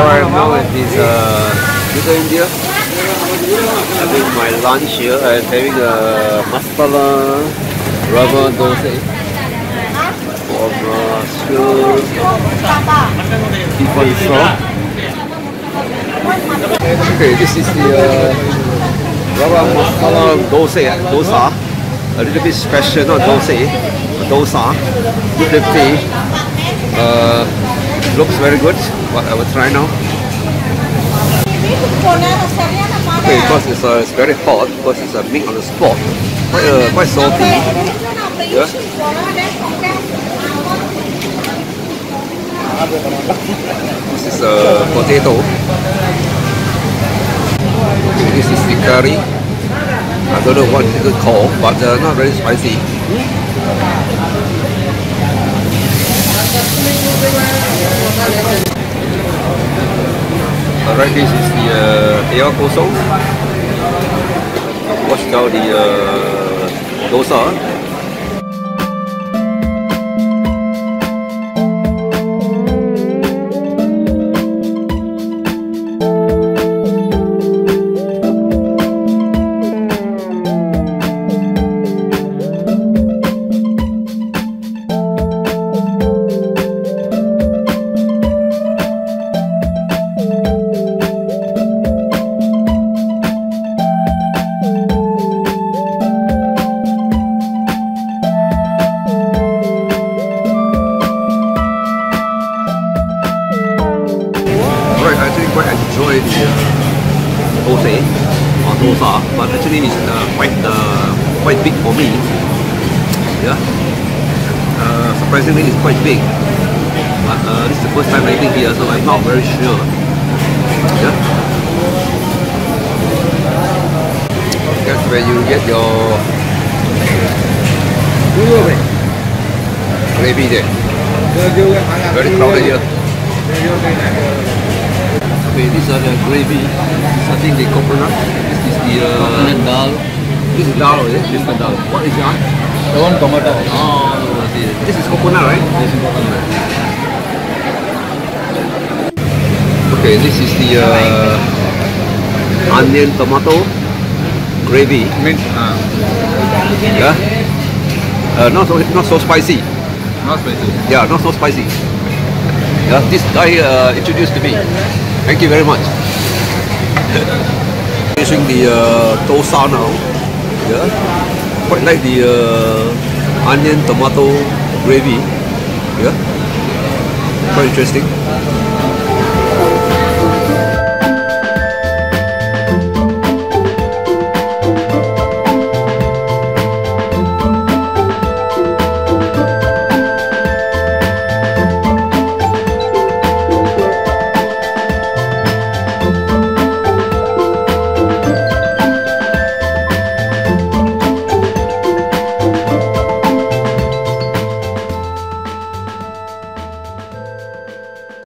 I am now at this uh, Little India. Having my lunch here I'm having a masala rava dosa from uh, Sri People shop. Okay, this is the uh, rava masala dosa, dosa. A little bit special, not dosa, dosa. Good tea. Uh, looks very good. But I will try now. Okay, because it's, uh, it's very hot, because it's uh, meat on the spot. Quite, uh, quite salty. Yeah. This is a uh, potato. Okay, this is the curry. I don't know what it's called, but uh, not very spicy. Alright, this is the uh, air kosong. Watch now the uh, dosa. Quite enjoy the uh, dosa or dosa, but actually it's uh, quite uh, quite big for me. Yeah, uh, surprisingly it's quite big. But uh, this is the first time eating here, so I'm not very sure. Yeah. That's where you get your gravy there. Very crowded here. Are the gravy. I think the coconut. This is the uh, coconut dal. This is dal, is it? This is dal. What is that? The one tomato. Oh, see. This is coconut, right? This is coconut. Okay, this is the uh, onion tomato gravy. Mint. Uh, Yeah. Uh, not so not so spicy. not spicy. Yeah, not so spicy. Yeah, this guy uh, introduced to me. Thank you very much. Finishing the uh, dosa now. Yeah, quite like the uh, onion tomato gravy. Yeah, quite interesting.